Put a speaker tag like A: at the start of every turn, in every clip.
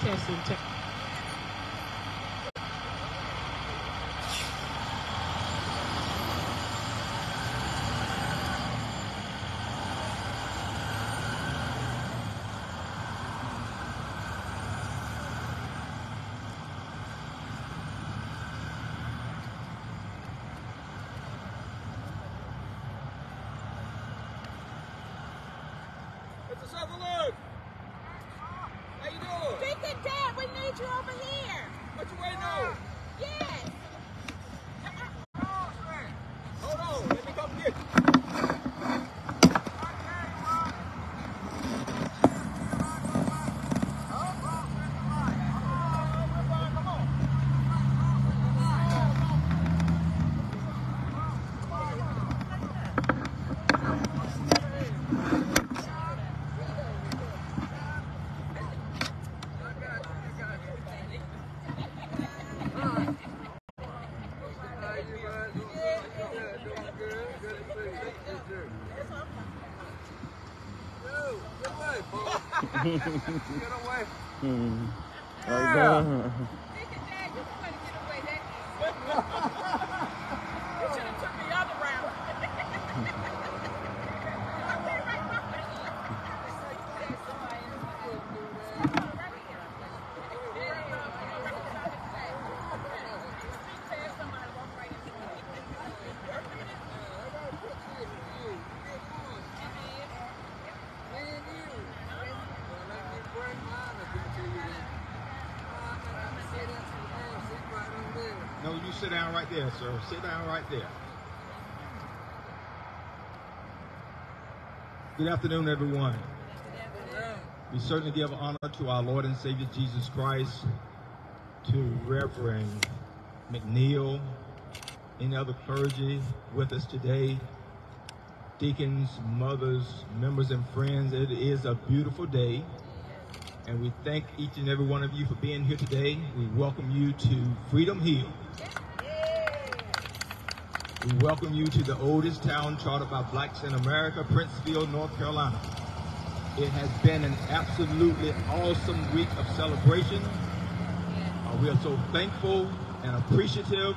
A: Testing. Te-
B: Mr. Sutherland! How you doing?
C: Deacon Dad, we need you over here.
B: What you waiting on?
C: Yes.
B: Hold on, let me come get you.
D: Hmm.
B: Yeah.
C: Deacon Dad, you want to get away that easy. you should have took the other route.
D: No, you sit down right there, sir. Sit down right there. Good afternoon, everyone. We certainly give honor to our Lord and Savior Jesus Christ, to Reverend McNeil, any other clergy with us today, deacons, mothers, members, and friends. It is a beautiful day. And we thank each and every one of you for being here today. We welcome you to Freedom Hill. We welcome you to the oldest town chartered by blacks in America, Princeville, North Carolina. It has been an absolutely awesome week of celebration. Uh, we are so thankful and appreciative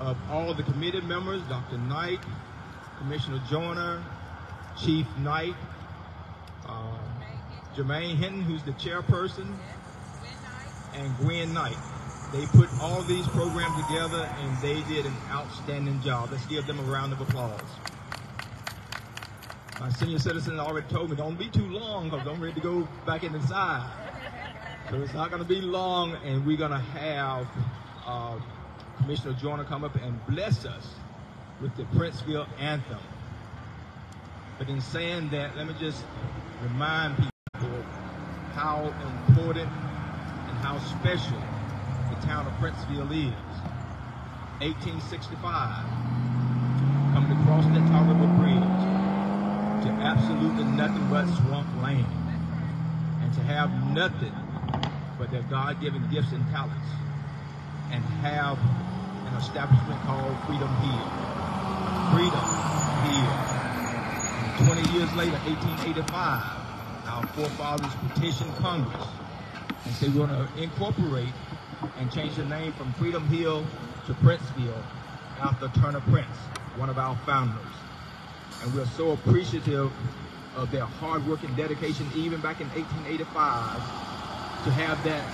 D: of all the committee members, Dr. Knight, Commissioner Joyner, Chief Knight, uh, Jermaine Hinton, who's the chairperson, and Gwen Knight. They put all these programs together and they did an outstanding job. Let's give them a round of applause. My senior citizen already told me, don't be too long because I'm ready to go back inside. So it's not going to be long and we're going to have uh, Commissioner Joyner come up and bless us with the Princeville anthem. But in saying that, let me just remind people how important and how special town of Princeville is. 1865, coming across that River Bridge to absolutely nothing but swamp land, and to have nothing but their God-given gifts and talents, and have an establishment called Freedom Hill. Freedom Hill. And 20 years later, 1885, our forefathers petitioned Congress and said we're going to incorporate and change the name from Freedom Hill to Princeville after Turner Prince, one of our founders. And we're so appreciative of their hard work and dedication, even back in 1885, to have that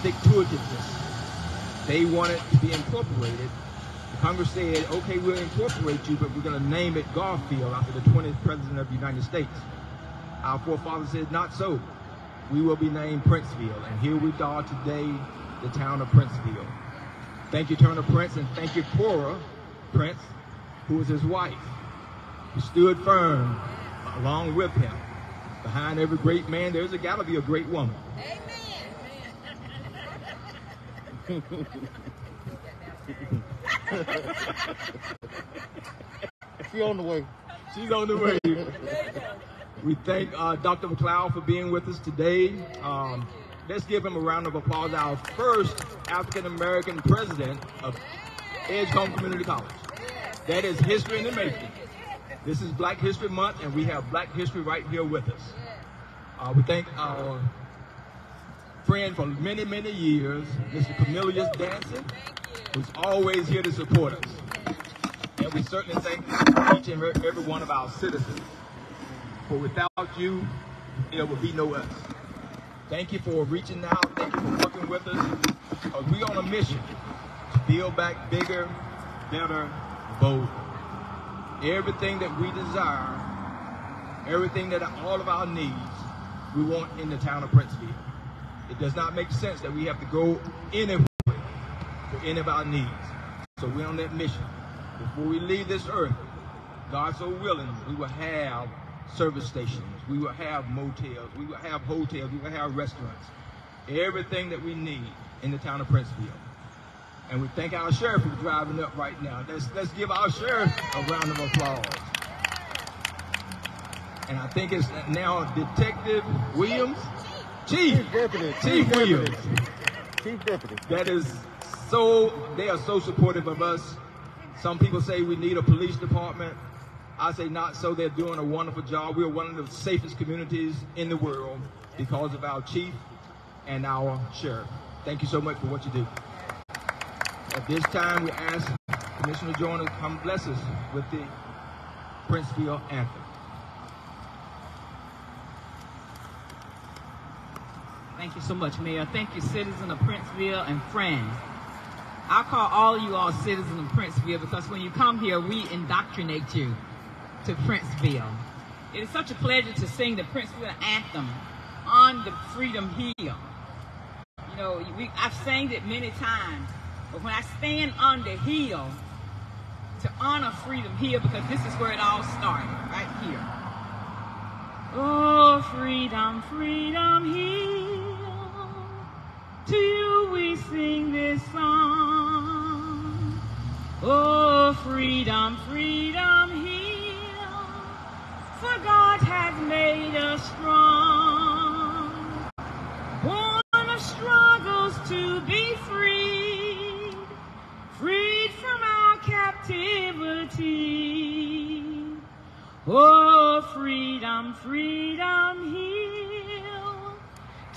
D: stick-to-itiveness. They wanted to be incorporated. The Congress said, okay, we'll incorporate you, but we're going to name it Garfield after the 20th President of the United States. Our forefathers said, not so. We will be named Princeville. And here we are today, the town of Princeville. Thank you, Turner Prince, and thank you, Cora Prince, who was his wife, who stood firm along with him. Behind every great man, there's a got to be a great woman. Amen.
E: She on the way.
D: She's on the way. We thank uh, Dr. McLeod for being with us today. Um, let's give him a round of applause. Our first African American president of Edgecombe Community College. That is history in the making. This is Black History Month, and we have Black history right here with us. Uh, we thank our friend for many, many years, Mr.
C: Curmilus Dancy,
D: who's always here to support us. And we certainly thank each and every one of our citizens. For without you, there would be no us. Thank you for reaching out. Thank you for working with us. Uh, because we're on a mission to build back bigger, better, bolder. Everything that we desire, everything that all of our needs, we want in the town of Princeville. It does not make sense that we have to go anywhere for any of our needs. So we're on that mission. Before we leave this earth, God so willing, we will have service stations, we will have motels, we will have hotels, we will have restaurants, everything that we need in the town of Princeville. And we thank our sheriff for driving up right now. Let's let's give our sheriff a round of applause. And I think it's now Detective Williams, Chief,
B: Chief Deputy.
D: Chief Williams.
B: Chief Deputy.
D: That is so, they are so supportive of us. Some people say we need a police department. I say not so. They're doing a wonderful job. We're one of the safest communities in the world because of our chief and our sheriff. Thank you so much for what you do. At this time, we ask Commissioner Joyner to come bless us with the Princeville anthem.
A: Thank you so much, Mayor. Thank you, citizens of Princeville and friends. I call all you all citizens of Princeville because when you come here, we indoctrinate you to Princeville. It is such a pleasure to sing the Princeville anthem on the Freedom Hill. You know, we, I've sang it many times, but when I stand on the hill to honor Freedom Hill, because this is where it all started, right here. Oh, freedom, freedom hill. To you we sing this song. Oh, freedom, freedom has made us strong. Born of struggles to be freed. Freed from our captivity. Oh, freedom, freedom, heal.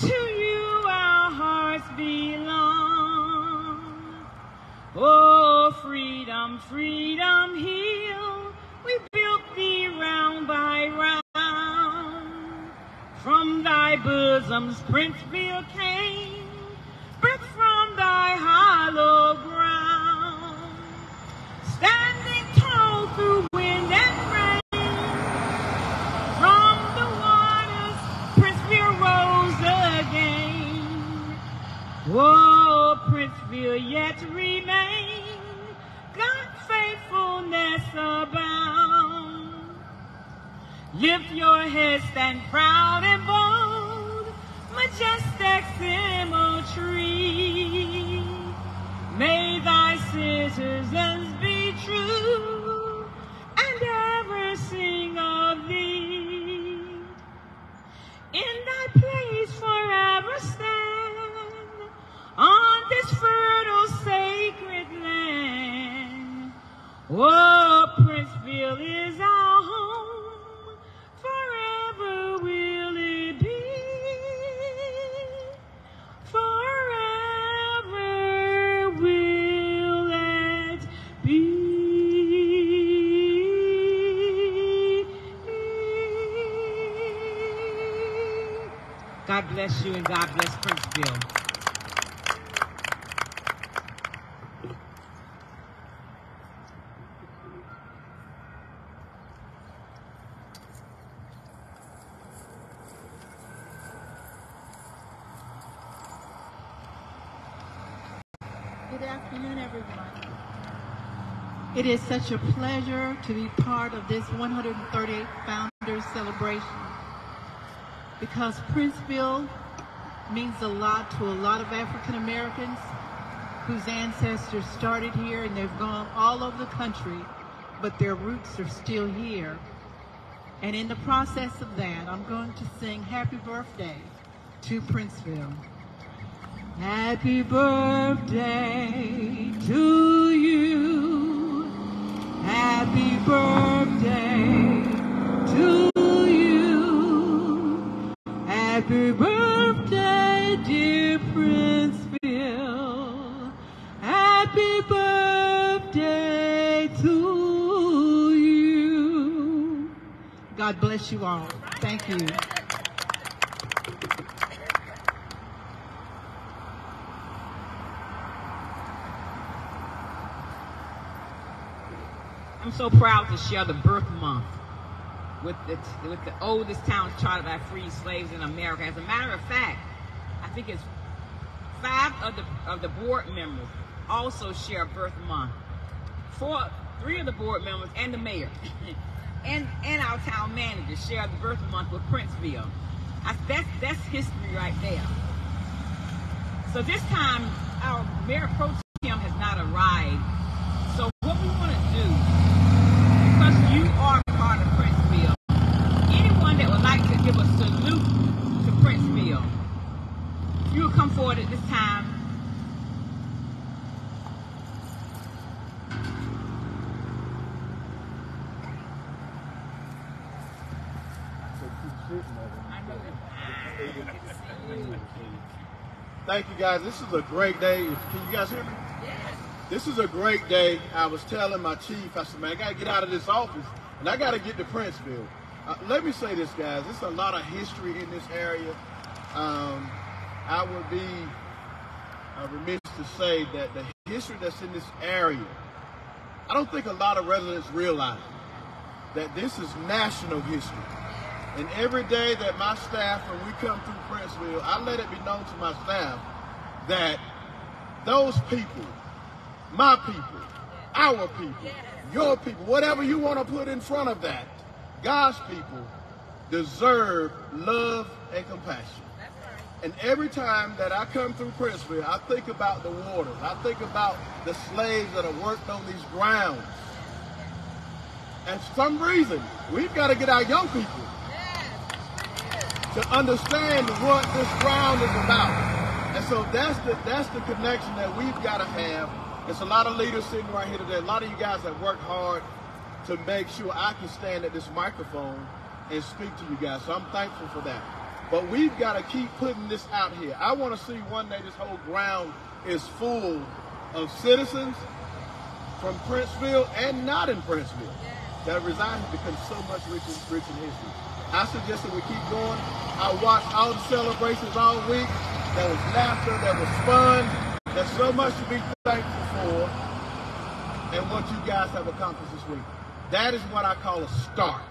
A: To you our hearts belong. Oh, freedom, freedom, heal. Bosoms, Princeville came, birth from thy hollow ground. Standing tall through wind and rain, from the waters, Princeville rose again. Oh, Princeville yet remain, God's faithfulness abound. Lift your head, stand proud and bold, majestic symmetry. May thy citizens be true and ever sing of thee. In thy place forever stand on this fertile sacred land. Oh, Princeville is bless you and God bless Princeville.
E: Good afternoon, everyone. It is such a pleasure to be part of this 138th Founders Celebration because Princeville means a lot to a lot of African Americans whose ancestors started here and they've gone all over the country, but their roots are still here. And in the process of that, I'm going to sing Happy Birthday to Princeville. Happy birthday to you. Happy birthday to you. Happy birthday, dear Princeville. Happy birthday to you. God bless you all. Thank you.
A: I'm so proud to share the birth month with the, with the oldest town chartered by free slaves in America. As a matter of fact, I think it's five of the of the board members also share birth month. Four, three of the board members and the mayor and and our town manager share the birth month with Princeville. I, that's that's history right there. So this time, our mayor pro tem has not arrived. So what we want to do, because you are part of Princeville, anyone that would like to give a salute to Princeville, if you will come forward at this time.
F: Thank you guys. This is a great day. Can you guys hear me? This is a great day. I was telling my chief, I said, man, I got to get out of this office and I got to get to Princeville. Uh, let me say this, guys. There's a lot of history in this area. Um, I would be uh, remiss to say that the history that's in this area, I don't think a lot of residents realize that this is national history. And every day that my staff, when we come through Princeville, I let it be known to my staff that those people, my people, our people, your people, whatever you want to put in front of that, God's people deserve love and compassion. And every time that I come through Princeville, I think about the waters. I think about the slaves that have worked on these grounds. And for some reason, we've got to get our young people to understand what this ground is about. And so that's the that's the connection that we've got to have. There's a lot of leaders sitting right here today. A lot of you guys have worked hard to make sure I can stand at this microphone and speak to you guys. So I'm thankful for that. But we've got to keep putting this out here. I want to see one day this whole ground is full of citizens from Princeville and not in Princeville that reside because so much rich rich in history. I suggest that we keep going. I watched all the celebrations all week. There was laughter, there was fun. There's so much to be thankful for and what you guys have accomplished this week. That is what I call a start.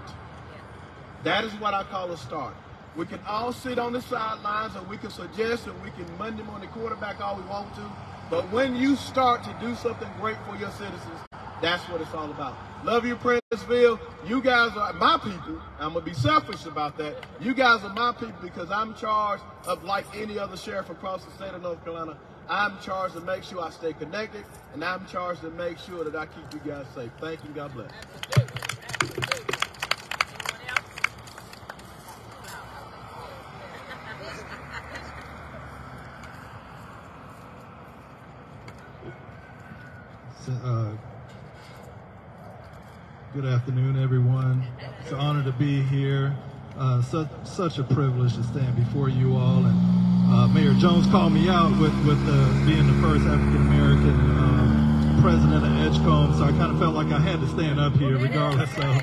F: That is what I call a start. We can all sit on the sidelines and we can suggest and we can Monday morning quarterback all we want to. But when you start to do something great for your citizens, that's what it's all about. Love you, Princeville. You guys are my people. I'm to be selfish about that. You guys are my people because I'm charged of, like any other sheriff across the state of North Carolina, I'm charged to make sure I stay connected, and I'm charged to make sure that I keep you guys safe. Thank you. God bless.
G: So, uh, good afternoon, everyone. It's an honor to be here. Uh, such, such a privilege to stand before you all. And uh, Mayor Jones called me out with, with uh, being the first African American um, president of Edgecombe, so I kind of felt like I had to stand up here regardless. So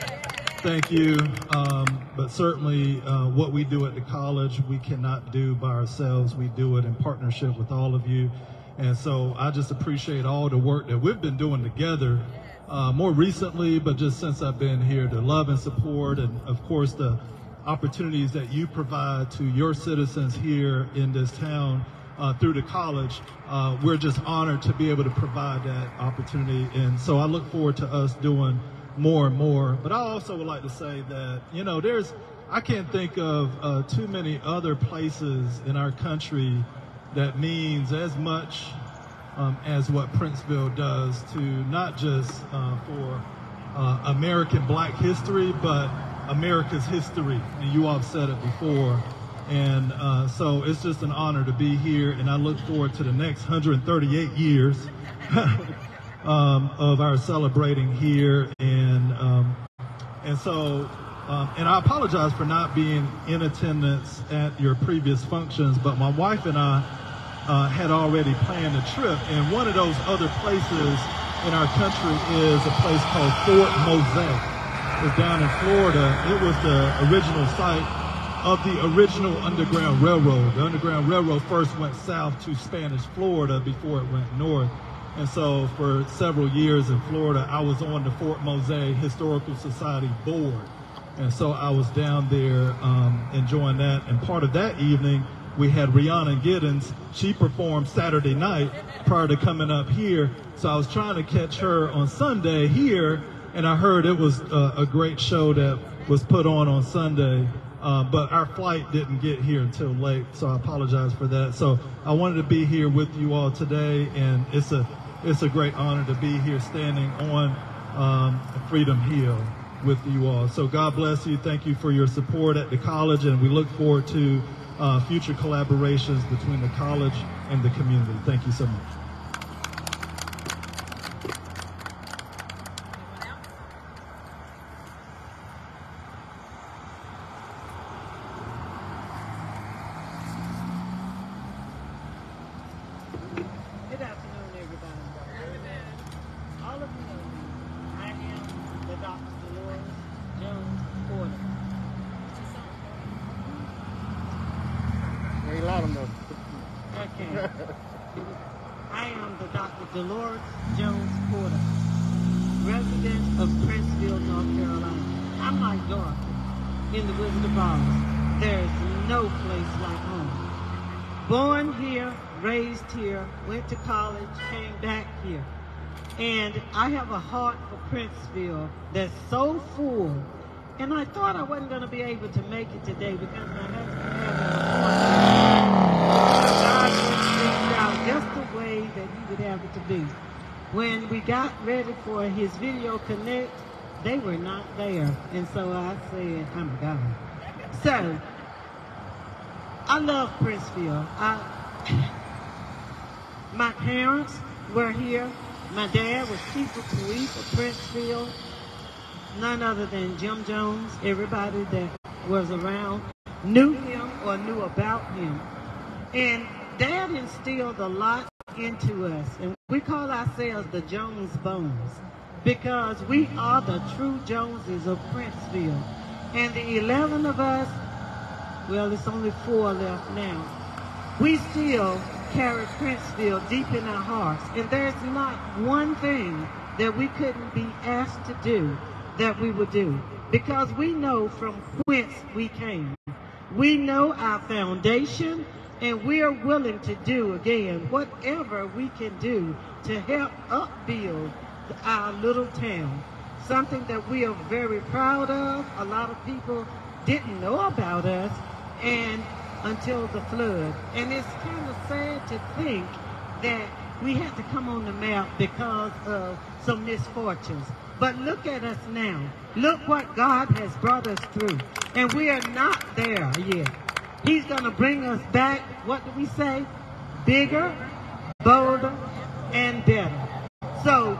G: thank you. Um, but certainly, uh, what we do at the college, we cannot do by ourselves. We do it in partnership with all of you. And so I just appreciate all the work that we've been doing together uh, more recently, but just since I've been here, the love and support, and of course, the opportunities that you provide to your citizens here in this town uh, through the college. Uh, we're just honored to be able to provide that opportunity. And so I look forward to us doing more and more. But I also would like to say that, you know, there's, I can't think of uh, too many other places in our country that means as much um, as what Princeville does to not just uh, for uh, American black history, but America's history. And you all have said it before. And uh, so it's just an honor to be here, and I look forward to the next 138 years um, of our celebrating here. And um, and so, um, and I apologize for not being in attendance at your previous functions, but my wife and I uh, had already planned a trip. And one of those other places in our country is a place called Fort Mose. It's down in Florida. It was the original site of the original Underground Railroad. The Underground Railroad first went south to Spanish Florida before it went north. And so for several years in Florida, I was on the Fort Mose Historical Society board. And so I was down there um, enjoying that. And part of that evening, we had Rhiannon Giddens. She performed Saturday night prior to coming up here. So I was trying to catch her on Sunday here, and I heard it was a, great show that was put on on Sunday. Uh, but our flight didn't get here until late, so I apologize for that. So I wanted to be here with you all today, and it's a it's a great honor to be here standing on um, Freedom Hill with you all. So God bless you. Thank you for your support at the college, and we look forward to uh, future collaborations between the college and the community. Thank you so much.
H: Good afternoon, everybody. All of you know me. I am the Dr. Dolores Jones Porter.
B: Ain't loud enough.
H: Okay. I am the Dr. Dolores Jones Porter, resident of Princeville, North Carolina. I'm like Dorothy in The Wizard of Oz. There's no place like home. Born here, raised here, went to college, came back here. And I have a heart for Princeville that's so full. And I thought I wasn't going to be able to make it today because my husband had appointment. God worked things out just the way that he would have it to be. When we got ready for his video connect, they were not there. And so I said, I'm gone. So, I love Princeville. I, my parents were here. My dad was chief of police of Princeville. None other than Jim Jones. Everybody that was around knew him or knew about him. And dad instilled a lot into us. And we call ourselves the Jones Bones because we are the true Joneses of Princeville. And the 11 of us well, it's only four left now. We still carry Princeville deep in our hearts, and there's not one thing that we couldn't be asked to do that we would do because we know from whence we came. We know our foundation, and we are willing to do again whatever we can do to help upbuild our little town. Something that we are very proud of. A lot of people didn't know about us and until the flood. And it's kind of sad to think that we had to come on the map because of some misfortunes. But look at us now. Look what God has brought us through. And we are not there yet. He's going to bring us back, what do we say? Bigger, bolder, and better. So,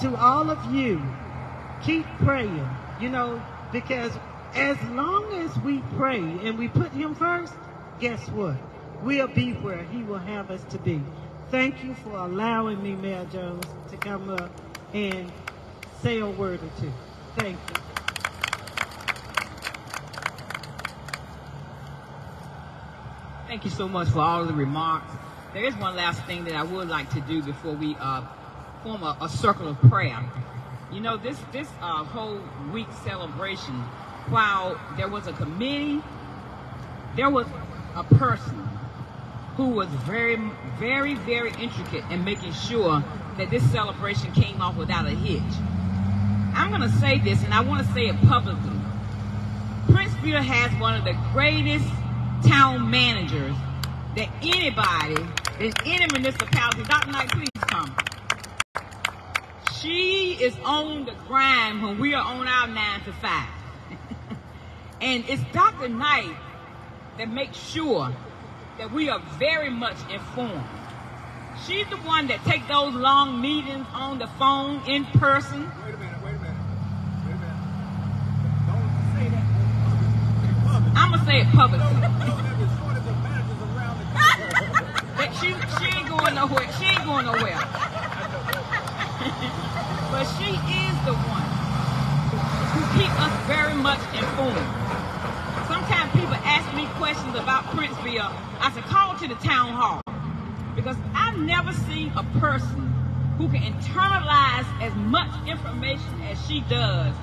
H: to all of you, keep praying, you know, because as long as we pray and we put him first, guess what? We'll be where he will have us to be. Thank you for allowing me, Mayor Jones, to come up and say a word or two. Thank you.
A: Thank you so much for all the remarks. There is one last thing that I would like to do before we uh, form a, a circle of prayer. You know, this this uh, whole week celebration, while there was a committee, there was a person who was very, very, very intricate in making sure that this celebration came off without a hitch. I'm going to say this, and I want to say it publicly. Princeville has one of the greatest town managers that anybody in any municipality, Dr. Knight, please come. She is on the grind when we are on our nine to five. and it's Dr. Knight that makes sure that we are very much informed. She's the one that takes those long meetings on the phone, in person.
B: Wait a minute, wait a minute. Wait a minute. Don't say that.
A: I'm gonna say it publicly.
B: Don't have the shortage of managers around the country.
A: That she going nowhere. She ain't going nowhere. but she is the one who keep us very much informed. Sometimes people ask me questions about Princeville. I say, call to the town hall. Because I've never seen a person who can internalize as much information as she does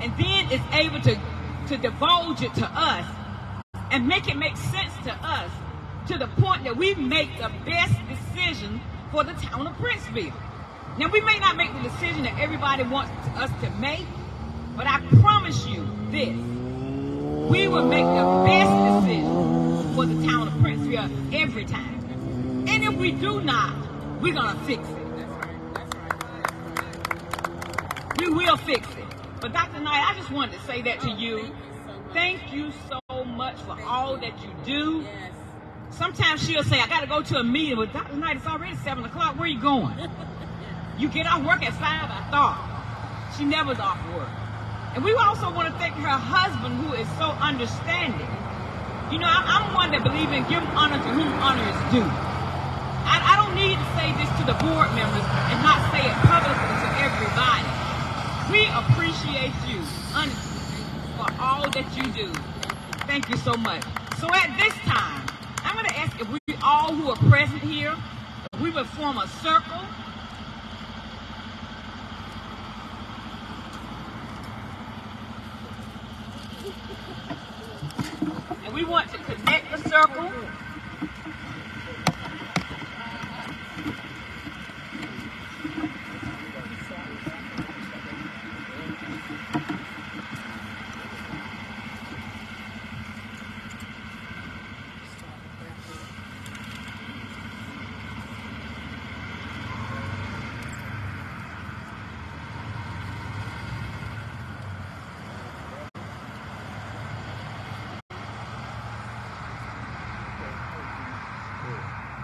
A: and then is able to, to divulge it to us and make it make sense to us to the point that we make the best decision for the town of Princeville. Now, we may not make the decision that everybody wants us to make, but I promise you this. We will make the best decision for the town of Princeville every time. And if we do not, we're going to fix it. We will fix it. But Dr. Knight, I just wanted to say that to oh, you. Thank you so much for all that you do. Sometimes she'll say, I got to go to a meeting, but Dr. Knight, it's already 7 o'clock. Where are you going? You get off work at 5, I thought. She never's off work. And we also want to thank her husband, who is so understanding. You know, I'm, I'm one that believes in giving honor to whom honor is due. I, I don't need to say this to the board members and not say it publicly. We appreciate you, honestly, for all that you do. Thank you so much. So at this time, I'm going to ask if we all who are present here, if we would form a circle. And we want to connect the circle.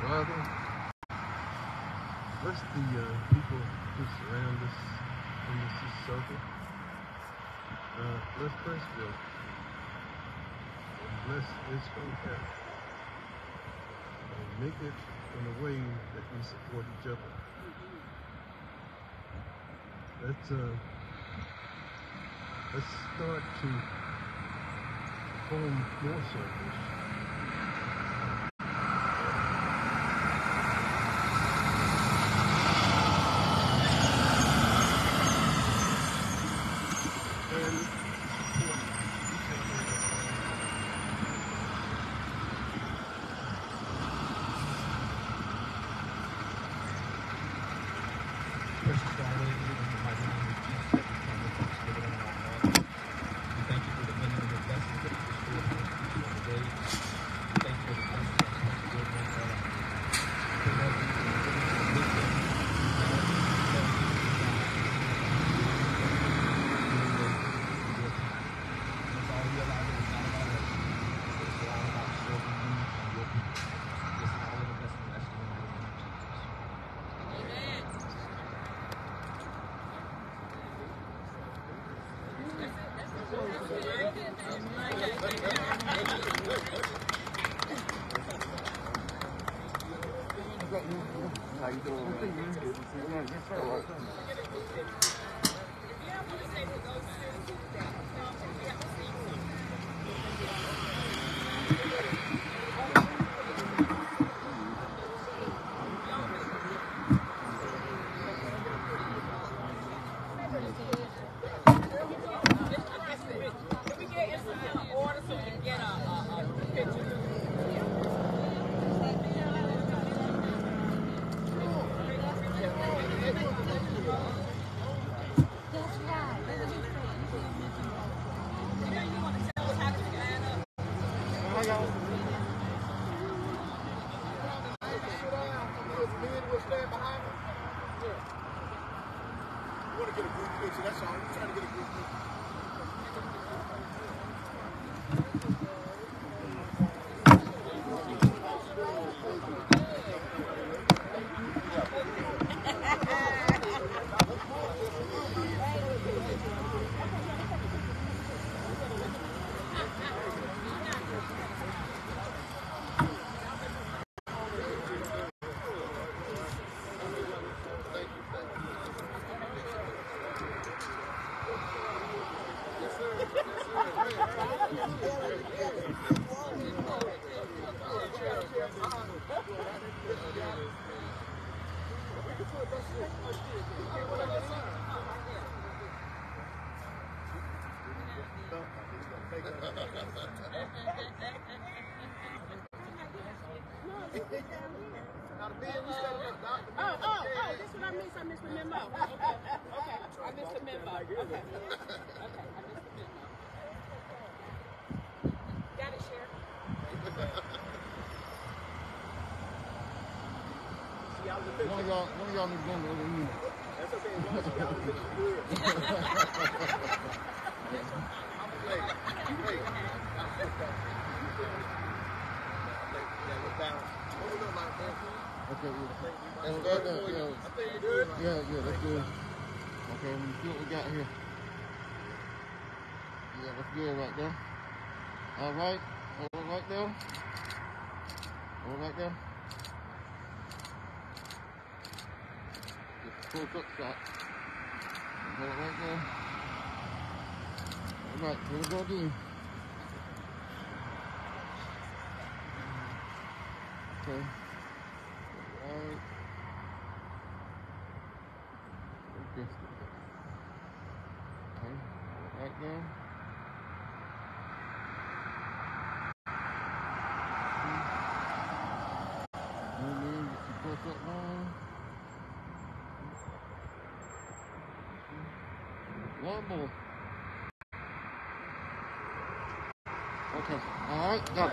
I: Father, bless the uh, people who surround us this circle. Uh, bless. And bless this town. And make it in a way that we support each other. Let's uh, let's start to form more circles.
J: Y'all, one of y'all need to go in the other room.
F: That's okay. As long as you got the picture good. Hey, hey. Yeah, we're down. What we doing, my friend?
J: Okay, yeah. And that, yeah,
F: I think we're good.
J: yeah, yeah, that's good. Okay, let me see what we got here. Yeah, that's good right there. All right, all right there. All right there. Close up shot. It right there. All right, here we go again. Okay. Alright. Okay. Okay. Right now. And then you push that line. One more. Okay. Alright, got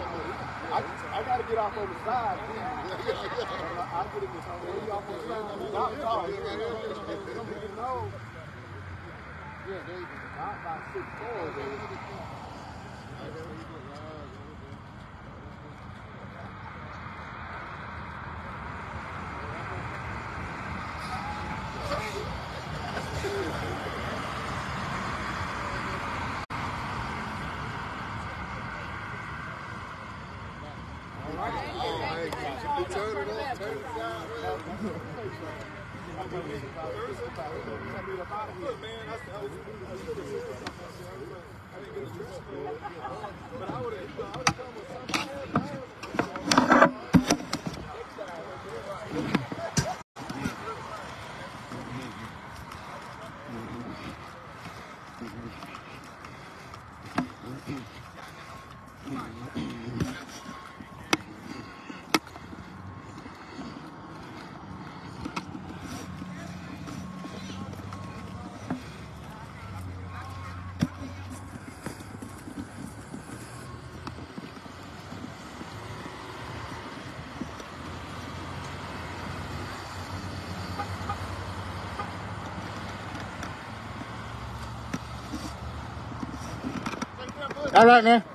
F: I, I gotta get off on the side. I, get you off on the side, doc, no. You know. Yeah, there you go. Doc about six four, I,
J: I I didn't get a dress. But I would have, come with something. All right, man.